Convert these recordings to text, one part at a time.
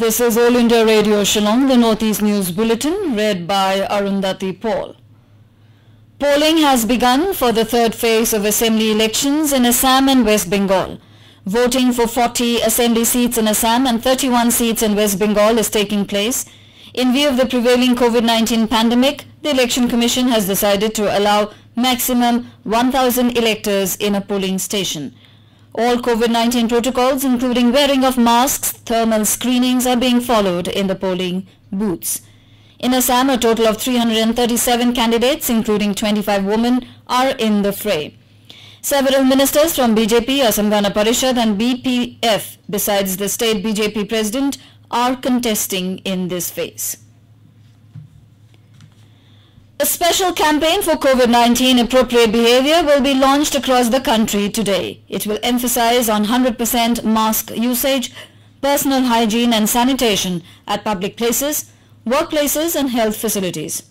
This is All India Radio Shillong, the Northeast News Bulletin, read by Arundhati Paul. Polling has begun for the third phase of assembly elections in Assam and West Bengal. Voting for 40 assembly seats in Assam and 31 seats in West Bengal is taking place. In view of the prevailing COVID-19 pandemic, the Election Commission has decided to allow maximum 1,000 electors in a polling station. All COVID-19 protocols, including wearing of masks, thermal screenings, are being followed in the polling booths. In Assam, a total of 337 candidates, including 25 women, are in the fray. Several ministers from BJP, Assam Gana Parishad and BPF, besides the state BJP president, are contesting in this phase. A special campaign for COVID-19 appropriate behavior will be launched across the country today. It will emphasize on 100% mask usage, personal hygiene and sanitation at public places, workplaces and health facilities.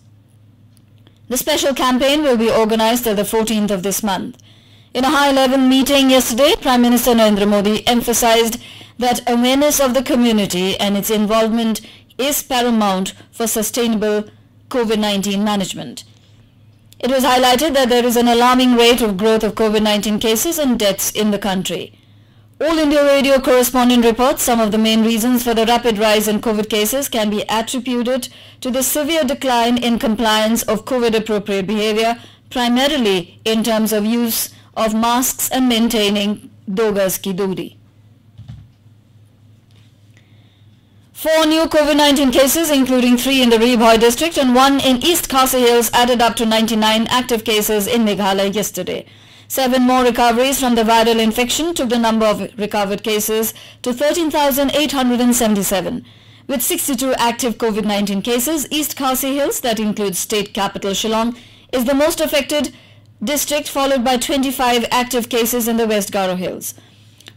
The special campaign will be organized till the 14th of this month. In a high-level meeting yesterday, Prime Minister Narendra Modi emphasized that awareness of the community and its involvement is paramount for sustainable COVID-19 management. It was highlighted that there is an alarming rate of growth of COVID-19 cases and deaths in the country. All India Radio correspondent reports some of the main reasons for the rapid rise in COVID cases can be attributed to the severe decline in compliance of COVID-appropriate behavior, primarily in terms of use of masks and maintaining do gaz ki duri. Four new COVID-19 cases, including three in the Ri-Bhoi district and one in East Khasi Hills, added up to 99 active cases in Meghalaya yesterday. Seven more recoveries from the viral infection took the number of recovered cases to 13,877. With 62 active COVID-19 cases, East Khasi Hills, that includes state capital Shillong, is the most affected district followed by 25 active cases in the West Garo Hills.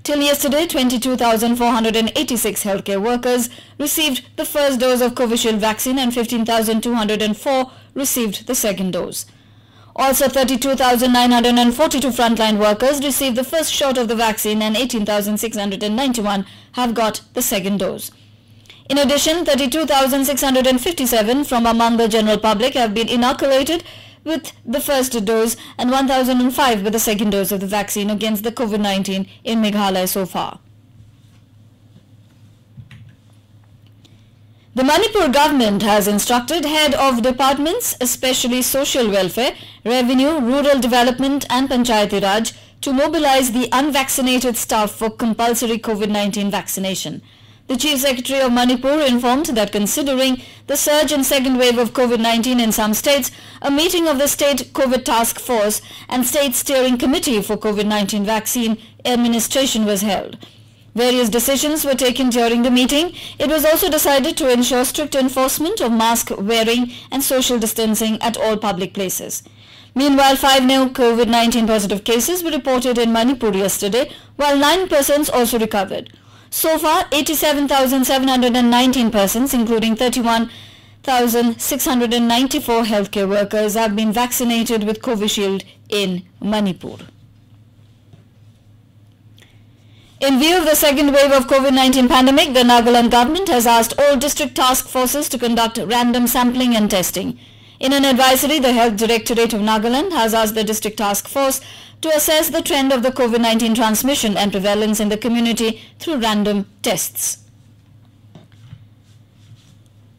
Till yesterday, 22,486 healthcare workers received the first dose of Covishield vaccine and 15,204 received the second dose. Also, 32,942 frontline workers received the first shot of the vaccine and 18,691 have got the second dose. In addition, 32,657 from among the general public have been inoculated with the first dose and 1005 with the second dose of the vaccine against the COVID-19 in Meghalaya so far. The Manipur government has instructed head of departments, especially social welfare, revenue, rural development and Panchayati Raj to mobilize the unvaccinated staff for compulsory COVID-19 vaccination. The Chief Secretary of Manipur informed that considering the surge and second wave of COVID-19 in some states, a meeting of the State COVID Task Force and State Steering Committee for COVID-19 Vaccine Administration was held. Various decisions were taken during the meeting. It was also decided to ensure strict enforcement of mask wearing and social distancing at all public places. Meanwhile, five new COVID-19 positive cases were reported in Manipur yesterday, while nine persons also recovered. So far, 87,719 persons, including 31,694 healthcare workers, have been vaccinated with Covishield in Manipur. In view of the second wave of COVID-19 pandemic, the Nagaland government has asked all district task forces to conduct random sampling and testing. In an advisory, the Health Directorate of Nagaland has asked the district task force to assess the trend of the COVID-19 transmission and prevalence in the community through random tests.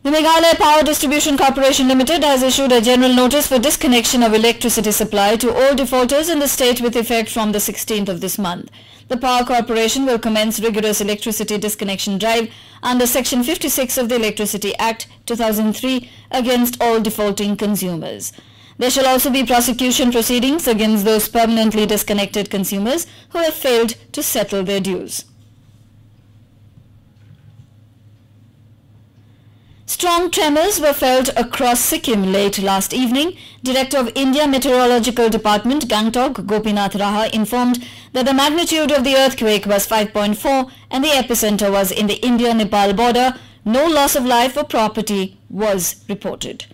The Meghalaya Power Distribution Corporation Limited has issued a general notice for disconnection of electricity supply to all defaulters in the state with effect from the 16th of this month. The Power Corporation will commence rigorous electricity disconnection drive under Section 56 of the Electricity Act 2003 against all defaulting consumers. There shall also be prosecution proceedings against those permanently disconnected consumers who have failed to settle their dues. Strong tremors were felt across Sikkim late last evening. Director of India Meteorological Department Gangtok Gopinath Raha informed that the magnitude of the earthquake was 5.4 and the epicenter was in the India-Nepal border. No loss of life or property was reported.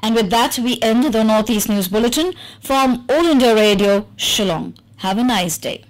And with that, we end the Northeast News Bulletin from All India Radio, Shillong. Have a nice day.